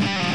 Bye.